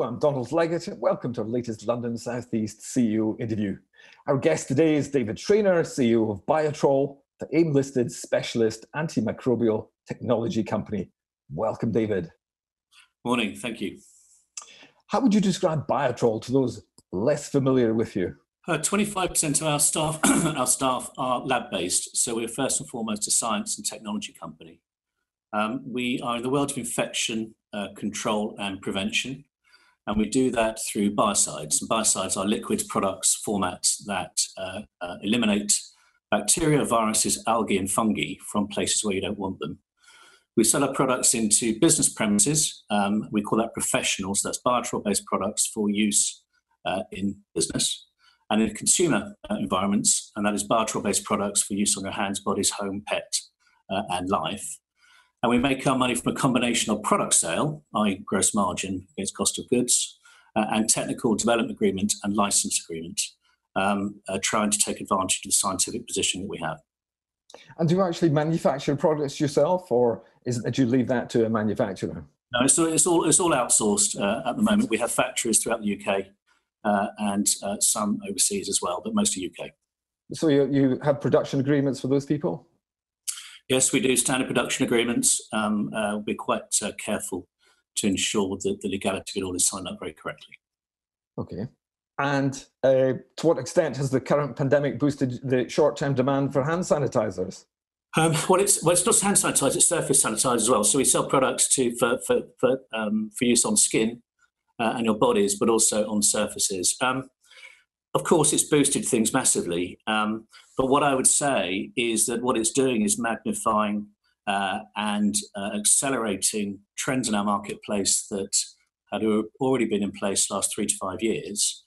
Hello, I'm Donald Leggett, and welcome to our latest London Southeast CEO interview. Our guest today is David Traynor, CEO of Byotrol, the AIM listed specialist antimicrobial technology company. Welcome, David. Morning, thank you. How would you describe Byotrol to those less familiar with you? Uh, 25% of our staff, our staff are lab-based, so we're first and foremost a science and technology company. Um, we are in the world of infection uh, control and prevention, and we do that through biocides. And biocides are liquid products formats that uh, uh, eliminate bacteria, viruses, algae, and fungi from places where you don't want them. We sell our products into business premises. Um, we call that professionals. that's Byotrol based products for use uh, in business. And in consumer uh, environments, and that is Byotrol based products for use on your hands, bodies, home, pet, uh, and life. And we make our money from a combination of product sale, i.e., gross margin against cost of goods, uh, and technical development agreement and license agreement, um, uh, trying to take advantage of the scientific position that we have. And do you actually manufacture products yourself, or is it that you leave that to a manufacturer? No, it's, it's all it's all outsourced uh, at the moment. We have factories throughout the UK uh, and uh, some overseas as well, but mostly UK. So you, you have production agreements for those people? Yes, we do standard production agreements. Um, uh, we're quite uh, careful to ensure that the legality of it all is signed up very correctly. Okay. And uh, to what extent has the current pandemic boosted the short-term demand for hand sanitizers? Um, well, it's well, it's not hand sanitizer; it's surface sanitizer as well. So we sell products to for for for, um, for use on skin uh, and your bodies, but also on surfaces. Um, of course, it's boosted things massively. But what I would say is that what it's doing is magnifying uh, and uh, accelerating trends in our marketplace that had already been in place last three to five years,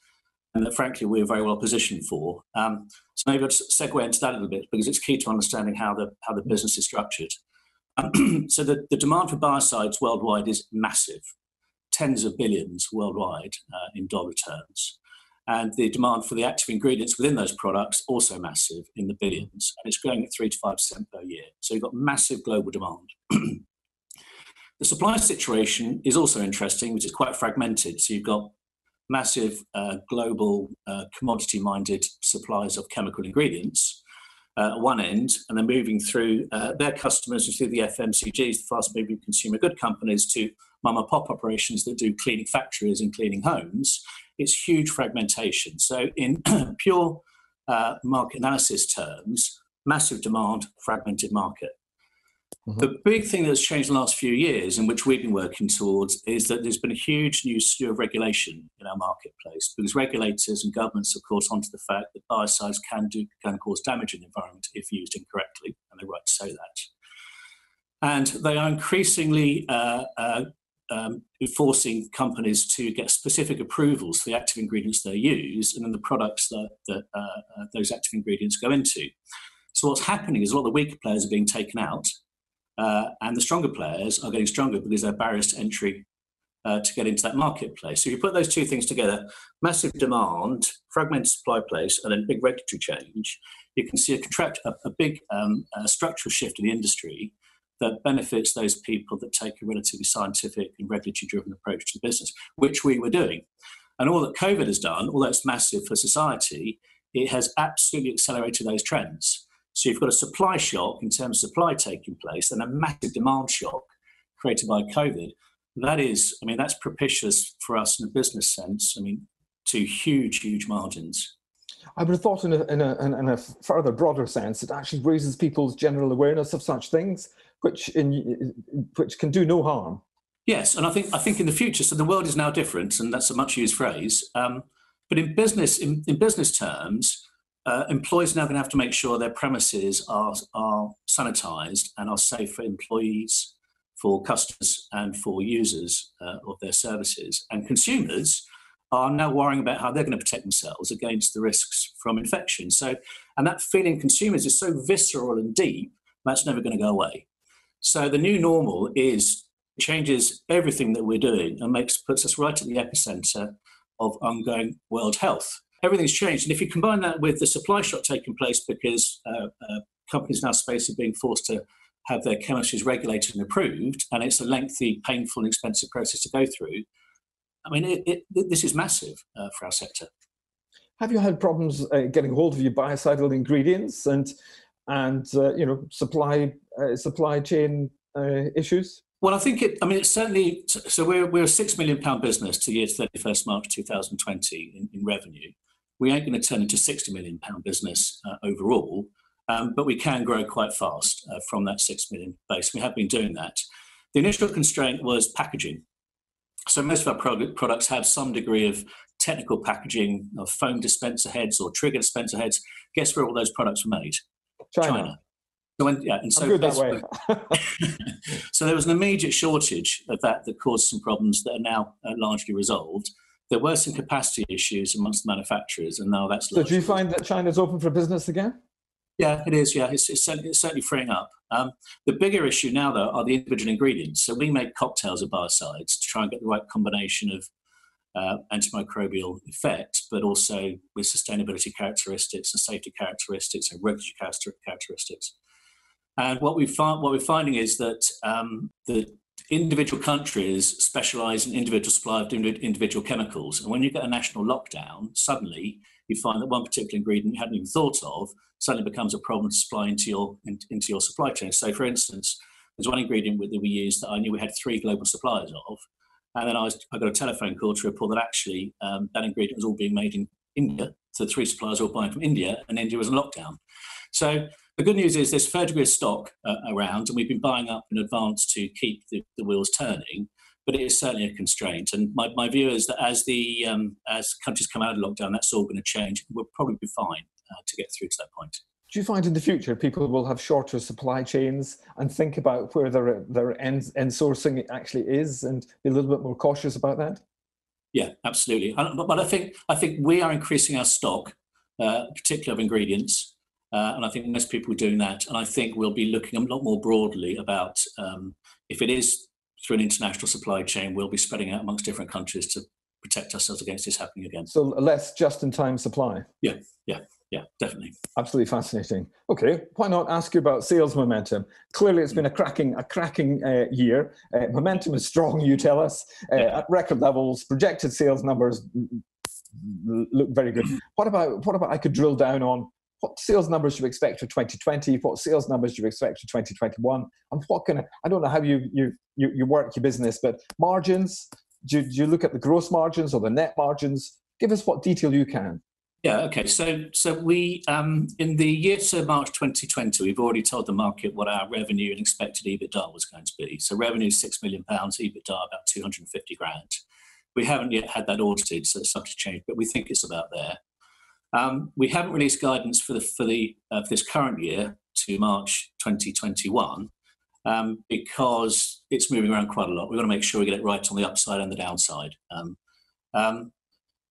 and that frankly we're very well positioned for. Um, so maybe I'll segue into that a little bit because it's key to understanding how the how the business is structured. So the, the demand for biocides worldwide is massive, tens of billions worldwide uh, in dollar terms and the demand for the active ingredients within those products also massive in the billions and it's growing at 3 to 5% per year. So you've got massive global demand. The supply situation is also interesting which is quite fragmented. So you've got massive uh, global uh, commodity minded suppliers of chemical ingredients uh, one end and then moving through uh, their customers through the fmcgs the fast moving consumer good companies to mom and pop operations that do cleaning factories and cleaning homes it's huge fragmentation. So, in pure uh, market analysis terms, massive demand, fragmented market. Mm-hmm. The big thing that's changed in the last few years, and which we've been working towards, is that there's been a huge new slew of regulation in our marketplace because regulators and governments have caught onto the fact that biocides can do can cause damage in the environment if used incorrectly, and they're right to say that. And they are increasingly uh, uh, um, forcing companies to get specific approvals for the active ingredients they use and then the products that, that uh, uh, those active ingredients go into. So what's happening is a lot of the weaker players are being taken out, uh, and the stronger players are getting stronger because they're barriers to entry uh, to get into that marketplace. So if you put those two things together, massive demand, fragmented supply place, and then big regulatory change, you can see a contract, a, a big um, structural shift in the industry that benefits those people that take a relatively scientific and regulatory driven approach to business, which we were doing. And all that COVID has done, although it's massive for society, it has absolutely accelerated those trends. So you've got a supply shock in terms of supply taking place and a massive demand shock created by COVID. That is, I mean, that's propitious for us in a business sense. I mean, to huge, huge margins. I would have thought, in a, in a, in a further broader sense, it actually raises people's general awareness of such things which in, which can do no harm. Yes, and I think I think in the future, so the world is now different, and that's a much used phrase. Um, but in business, in, in business terms, uh, employees are now going to have to make sure their premises are are sanitized and are safe for employees, for customers, and for users uh, of their services. And consumers are now worrying about how they're going to protect themselves against the risks from infection. So, and that feeling consumers is so visceral and deep that's never going to go away. So the new normal is changes everything that we're doing and makes puts us right at the epicenter of ongoing world health. Everything's changed, and if you combine that with the supply shock taking place because uh, uh, companies now space are being forced to have their chemistries regulated and approved, and it's a lengthy, painful, and expensive process to go through. I mean, it, it, this is massive uh, for our sector. Have you had problems uh, getting hold of your biocidal ingredients and and uh, you know supply uh, supply chain uh, issues? Well, I think it. I mean, it's certainly. So we're we're a six million pound business to year thirty first March two thousand twenty in, in, revenue. We ain't going to turn into sixty million pound business uh, overall, um, but we can grow quite fast uh, from that six million base. We have been doing that. The initial constraint was packaging. So most of our products have some degree of technical packaging of foam dispenser heads or trigger dispenser heads. Guess where all those products were made? China. China. So when, yeah, and so, so there was an immediate shortage of that that caused some problems that are now uh, largely resolved. There were some capacity issues amongst the manufacturers, and now that's. So, do you find that China's open for business again? Yeah, it is. Yeah, it's, it's, certainly, it's certainly, freeing up. Um, the bigger issue now, though, are the individual ingredients. So we make cocktails of biocides to try and get the right combination of uh, antimicrobial effect, but also with sustainability characteristics and safety characteristics and regulatory characteristics. And what we find, what we're finding is that um, the individual countries specialize in individual supply of individual chemicals. And when you get a national lockdown, suddenly you find that one particular ingredient you hadn't even thought of suddenly becomes a problem to supply into your in, into your supply chain. So, for instance, there's one ingredient that we use that I knew we had three global suppliers of, and then I, was, I got a telephone call to report that actually um, that ingredient was all being made in India. So three suppliers were buying from India, and India was in lockdown. So the good news is there's fair degree of stock uh, around, and we've been buying up in advance to keep the, the, wheels turning. But it is certainly a constraint, and my, my view is that as the um, as countries come out of lockdown, that's all going to change. We'll probably be fine uh, to get through to that point. Do you find in the future people will have shorter supply chains and think about where their their end, end sourcing actually is, and be a little bit more cautious about that? Yeah, absolutely. But, but I think I think we are increasing our stock, uh, particularly of ingredients, uh, and I think most people are doing that. And I think we'll be looking a lot more broadly about um, if it is through an international supply chain, we'll be spreading out amongst different countries to protect ourselves against this happening again. So less just-in-time supply. Yeah, yeah yeah, definitely. Absolutely fascinating. Okay, why not ask you about sales momentum? Clearly, it's been a cracking, a cracking uh, year. Uh, momentum is strong. You tell us uh, yeah. at record levels. Projected sales numbers look very good. What about what about? I could drill down on what sales numbers you expect for 2020, what sales numbers you expect for 2021, and what kind of I don't know how you you you, you work your business, but margins. Do, do you look at the gross margins or the net margins? Give us what detail you can. Yeah. Okay. So, so we um, in the year to March 2020, we've already told the market what our revenue and expected EBITDA was going to be. So, revenue is six million pounds, EBITDA about 250 grand. We haven't yet had that audited, so it's subject to change, but we think it's about there. Um, we haven't released guidance for the for the uh, for this current year to March 2021 um, because it's moving around quite a lot. We want to make sure we get it right on the upside and the downside.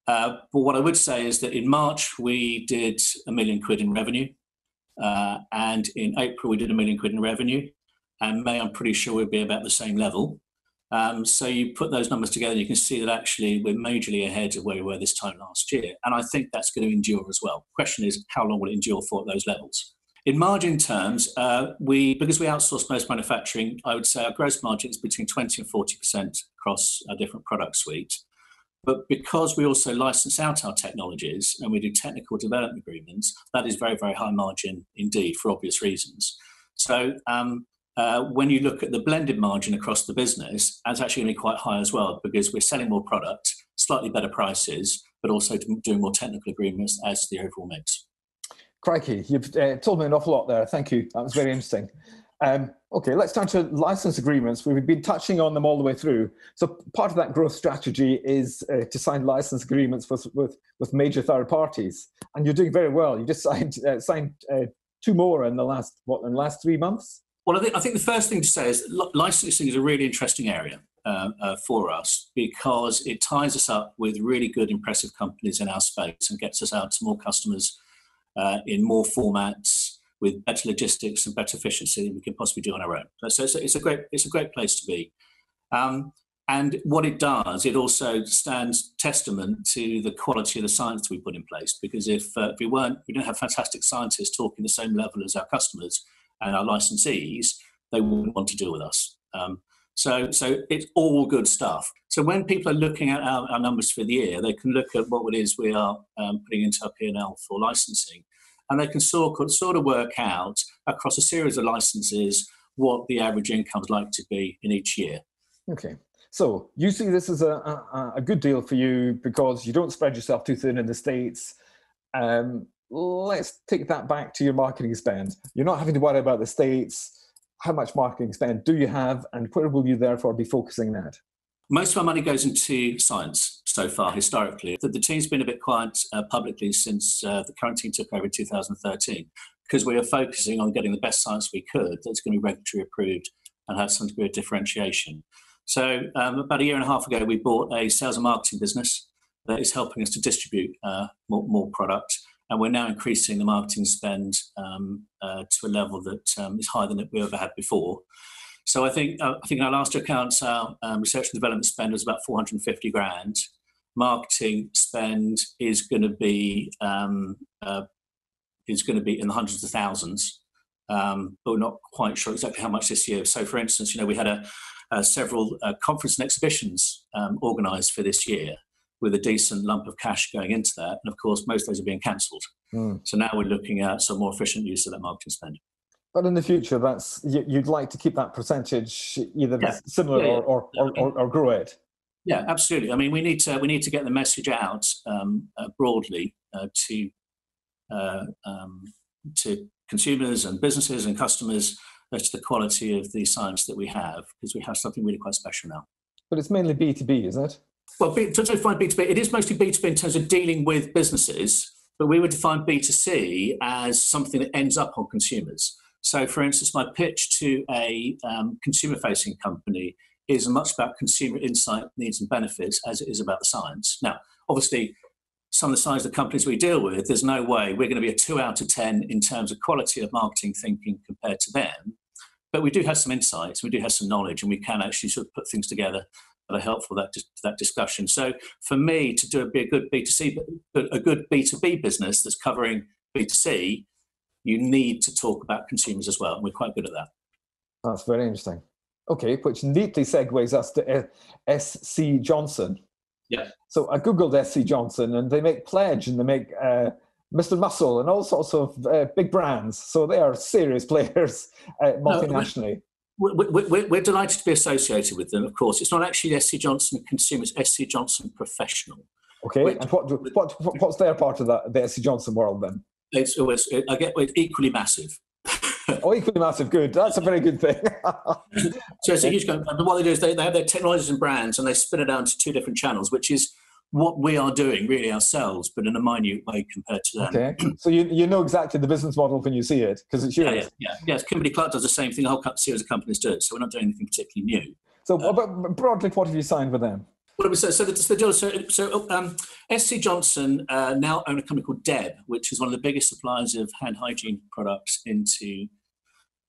Uh, but what I would say is that in March we did a million quid in revenue, uh, and in April we did a million quid in revenue, and May I'm pretty sure we'll be about the same level. Um, so you put those numbers together, you can see that actually we're majorly ahead of where we were this time last year, and I think that's going to endure as well. Question is, how long will it endure for at those levels? In margin terms, uh, we because we outsource most manufacturing, I would say our gross margin is between 20 and 40 percent across our different product suite. But because we also license out our technologies and we do technical development agreements, that is very, very high margin indeed for obvious reasons. So um, uh, when you look at the blended margin across the business, that's actually going to be quite high as well because we're selling more product, slightly better prices, but also doing more technical agreements as the overall mix. Crikey, you've uh, told me an awful lot there. Thank you. That was very interesting. Um, okay, let's turn to license agreements. We've been touching on them all the way through. So part of that growth strategy is uh, to sign license agreements with, with, with major third parties, and you're doing very well. You just signed uh, signed uh, two more in the last what in the last three months. Well, I think, I think the first thing to say is licensing is a really interesting area uh, uh, for us because it ties us up with really good, impressive companies in our space and gets us out to more customers uh, in more formats with better logistics and better efficiency than we can possibly do on our own. So it's a, great it's a great place to be. Um, and what it does, it also stands testament to the quality of the science we put in place. Because if, uh, if we weren't, we don't have fantastic scientists talking the same level as our customers and our licensees, they wouldn't want to deal with us. Um, So, so it's all good stuff. So when people are looking at our, our numbers for the year, they can look at what it is we are um, putting into our P&L for licensing, and they can sort of, sort of work out across a series of licenses what the average income is like to be in each year. Okay. So you see this as a, a, a, good deal for you because you don't spread yourself too thin in the States. Um, let's take that back to your marketing spend. You're not having to worry about the States. How much marketing spend do you have and where will you therefore be focusing that? Most of our money goes into science so far historically. The, the team's been a bit quiet uh, publicly since uh, the current team took over in 2013 because we are focusing on getting the best science we could that's going to be regulatory approved and have some degree of differentiation. So um, about a year and a half ago, we bought a sales and marketing business that is helping us to distribute uh, more, more, product. And we're now increasing the marketing spend um, uh, to a level that um, is higher than we ever had before. So I think uh, I think in our last accounts, our um, research and development spend was about 450 grand. Marketing spend is going to be um, uh, is going to be in the hundreds of thousands, um, but we're not quite sure exactly how much this year. So, for instance, you know, we had a uh, several uh, conference and exhibitions um, organised for this year with a decent lump of cash going into that. And of course, most of those are being cancelled. Mm. So now we're looking at some more efficient use of that marketing spend. But in the future, that's you'd like to keep that percentage either yeah. similar yeah, yeah. Or, or, or, or, grow it. Yeah, absolutely. I mean, we need to we need to get the message out um, uh, broadly uh, to uh, um, to consumers and businesses and customers as to the quality of the science that we have, because we have something really quite special now. But it's mainly B2B, is it? Well, to define B2B, it is mostly B2B in terms of dealing with businesses, but we would define B2C as something that ends up on consumers. So, for instance, my pitch to a um, consumer facing company is as much about consumer insight, needs, and benefits as it is about the science. Now, obviously, some of the size of the companies we deal with, there's no way we're going to be a two out of 10 in terms of quality of marketing thinking compared to them. But we do have some insights, we do have some knowledge, and we can actually sort of put things together that are helpful that, that discussion. So for me, to do a, be a good B2C, a good B2B business that's covering B2C, you need to talk about consumers as well. And we're quite good at that. That's very interesting. Okay, which neatly segues us to SC Johnson. Yeah. So I googled SC Johnson, and they make Pledge, and they make uh, Mr. Muscle and all sorts of uh, big brands. So they are serious players uh, multinationally. No, we're, we're, we're, delighted to be associated with them, of course. It's not actually SC Johnson Consumers, SC Johnson Professional. Okay, which, and what, what, what's their part of that, the SC Johnson world then? It's, always I get it's equally massive. oh, equally massive. Good. That's a very good thing. so it's a huge. company. And what they do is they, they have their technologies and brands, and they spin it down to two different channels, which is what we are doing really ourselves, but in a minute way compared to them. Okay, so you, you know exactly the business model when you see it because it's yours. Yeah, yeah, yeah. Yes, Kimberly Clark does the same thing. A whole series of companies do it, so we're not doing anything particularly new. So, uh, but broadly, what have you signed with them? Well, so, so the, the deal. So, so um, SC Johnson uh, now own a company called Deb, which is one of the biggest suppliers of hand hygiene products into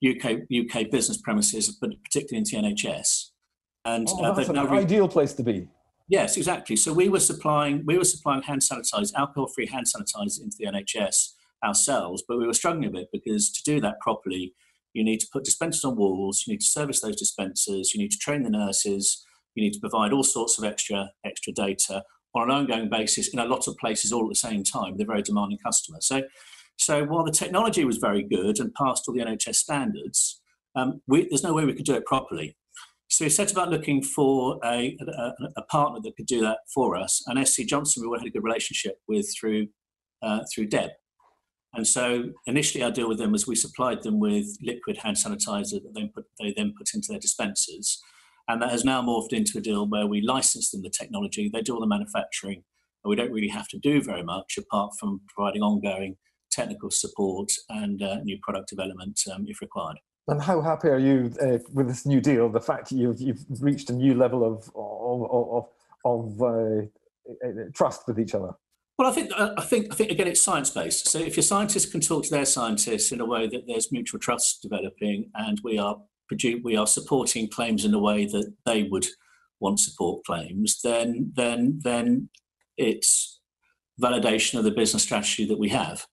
UK UK business premises, but particularly into NHS. And oh, uh, that's an ideal place to be. Yes, exactly. So we were supplying we were supplying hand sanitizer, alcohol-free hand sanitizer into the NHS ourselves, but we were struggling a bit because to do that properly, you need to put dispensers on walls, you need to service those dispensers, you need to train the nurses, you need to provide all sorts of extra extra data on an ongoing basis in a lot of places all at the same time. They're very demanding customers. So, so while the technology was very good and passed all the NHS standards, um, we, there's no way we could do it properly. So we set about looking for a, a, a, partner that could do that for us. And SC Johnson, we had a good relationship with through uh, through Deb. And so initially, our deal with them was we supplied them with liquid hand sanitizer that they, put, they then put into their dispensers. And that has now morphed into a deal where we license them the technology, they do all the manufacturing, and we don't really have to do very much apart from providing ongoing technical support and uh, new product development um, if required. And how happy are you uh, with this new deal? The fact that you've, you've reached a new level of of, of, of uh, uh, trust with each other. Well, I think uh, I think I think again it's science based. So if your scientists can talk to their scientists in a way that there's mutual trust developing, and we are we are supporting claims in a way that they would want support claims, then then then it's validation of the business strategy that we have.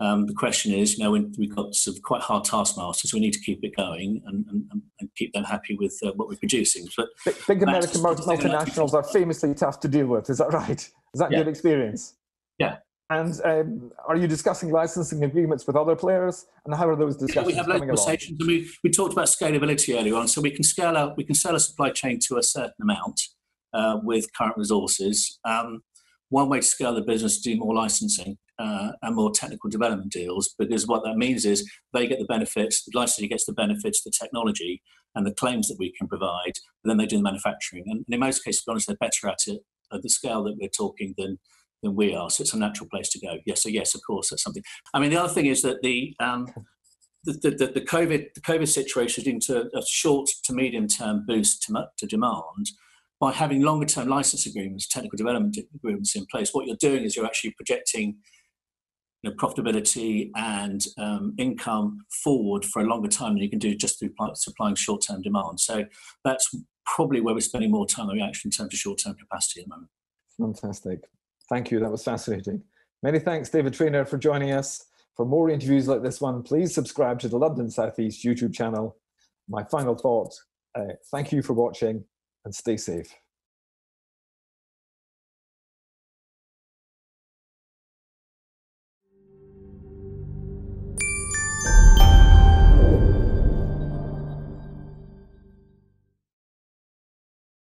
Um, the question is, you know, we've got some quite hard taskmasters. We need to keep it going and, and, and keep them happy with uh, what we're producing. But big, American multinationals are famously tough to deal with. Is that right? Is that yeah. your experience? Yeah. And um, are you discussing licensing agreements with other players? And how are those discussions? Yeah, we have conversations. And we, we talked about scalability earlier on. So we can scale out, we can sell a supply chain to a certain amount uh, with current resources. Um, one way to scale the business is to do more licensing uh, and more technical development deals because what that means is they get the benefits, the licensee gets the benefits, the technology and the claims that we can provide, and then they do the manufacturing. And, and in most cases, to be honest, they're better at it at the scale that we're talking than than we are. So it's a natural place to go. Yes, so yes, of course, that's something. I mean, the other thing is that the um, the, the, the, COVID the COVID situation is into a short to medium term boost to, to demand by having longer term license agreements, technical development agreements in place. What you're doing is you're actually projecting you know, profitability and um, income forward for a longer time than you can do just through supplying short term demand. So that's probably where we're spending more time than we actually in terms of short term capacity at the moment. Fantastic. Thank you. That was fascinating. Many thanks, David Traynor, for joining us. For more interviews like this one, please subscribe to the London Southeast YouTube channel. My final thought uh, thank you for watching and stay safe.